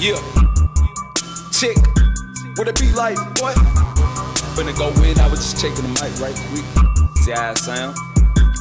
Yeah. Chick. What it be like, boy? Finna go in, I was just checking the mic right quick. See how it sound?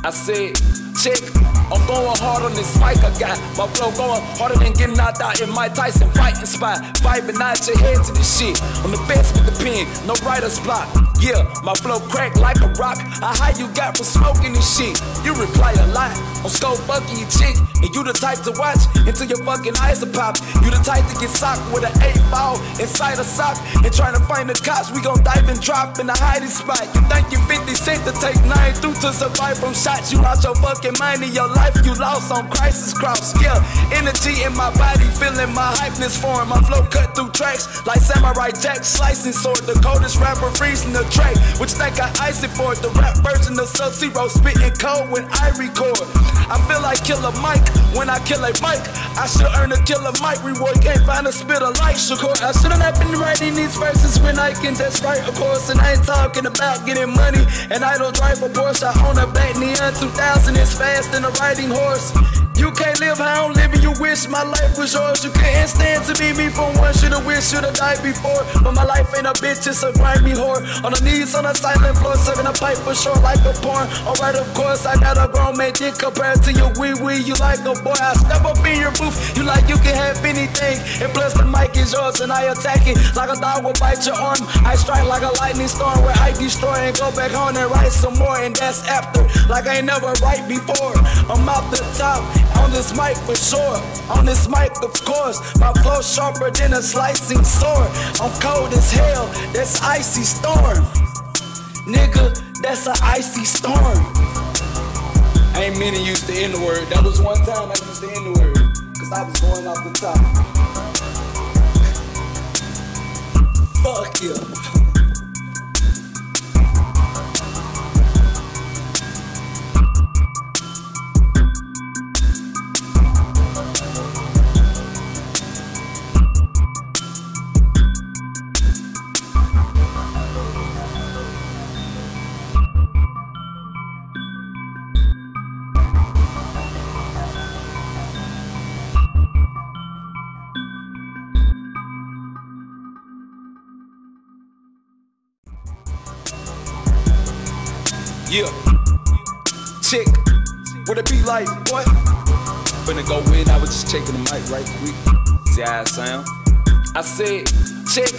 I said, chick, I'm going hard on this mic I got. My flow going harder than getting knocked out in Mike Tyson fighting spot. Vibing out your head to this shit. I'm the best with the pen, no writer's block. Yeah, my flow crack like a rock. I how you got for smoking this shit. You reply a lot I'm scope fucking chick. And you the type to watch until your fucking eyes are pop. You the type to get socked with an eight ball inside a sock. And trying to find the cops, we gon' dive and drop in the hiding spot. You think you 50 cent to take nine through to survive from shots. You lost your fucking mind in your life, you lost on crisis cross. Yeah, energy in my body, feeling my hypeness form. My flow cut through tracks like Samurai Jack, slicing sword. The coldest rapper freezing the track. Which think I ice it for the rap version of Sub Zero, spitting cold when I record. I feel like Killer Mike when I kill a mic. I should earn a killer mic reward. Can't find a spit of light, Shakur. I shouldn't have been writing these verses when I can just write, of course. And I ain't talking about getting money. And I don't drive a Porsche. I own a back neon 2000 is fast than a riding horse. My life was yours. You couldn't stand to be me from one, should've wished, should've died before. But my life ain't a bitch, it's a grimy whore. On the knees, on a silent floor, serving a pipe for sure, like a porn. Alright, of course, I got a grown man dick compared to your wee wee. You like a boy, I step up in your booth, you like you can have anything. And plus, the mic is yours, and I attack it like a dog will bite your arm. I strike like a lightning storm where I destroy and go back home and write some more, and that's after. Like I ain't never write before. I'm out the top. On this mic for sure. On this mic, of course. My flow sharper than a slicing sword. I'm cold as hell. That's icy storm. Nigga, that's an icy storm. I ain't meaning to use the N word. That was one time I used the N word. Cause I was going off the top. Fuck you. Yeah. Chick. What it be like, boy? Finna go in, I was just checking the mic right quick. See how it sound? I said, chick,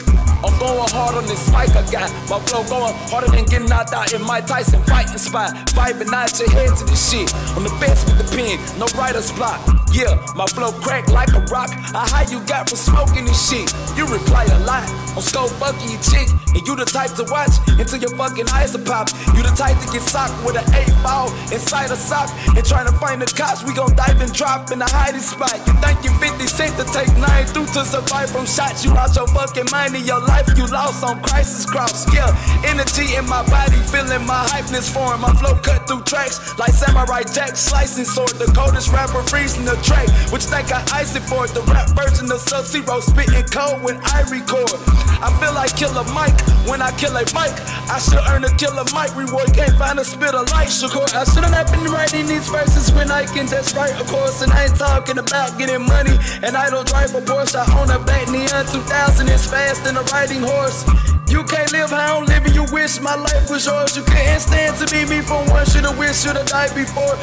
I'm going hard on this mic I got. My flow going harder than getting knocked out in Mike Tyson fighting spot. Vibing out your head to this shit. I'm the best with the pen, no writer's block. Yeah, my flow crack like a rock. I how you got for smoking this shit. You reply a lot on scope fucking your chick. And you the type to watch until your fucking eyes are pop. You the type to get socked with an eight ball inside a sock. And trying to find the cops, we gon' dive and drop in the hiding spot. You think you 50 cent to take nine through to survive from shots. You lost your fucking mind in your life, you lost on crisis cross. Yeah, energy in my body, feeling my hypeness form. My flow cut through tracks like Samurai Jack, slicing sword. The coldest rapper freezing the track. Which think I ice it for the rap version of Sub Zero, spitting cold when I record. I feel like Killer Mike when I kill a mic. I should earn a killer mic reward. Can't find a spit of light, Shakur. I shouldn't have been writing these verses when I can just write, of course. And I ain't talking about getting money. And I don't drive a Porsche. I own a back neon 2000 it's fast than a riding horse. You can't live how I'm living, you wish my life was yours. You can't stand to be me from one, should've wished, should've died before.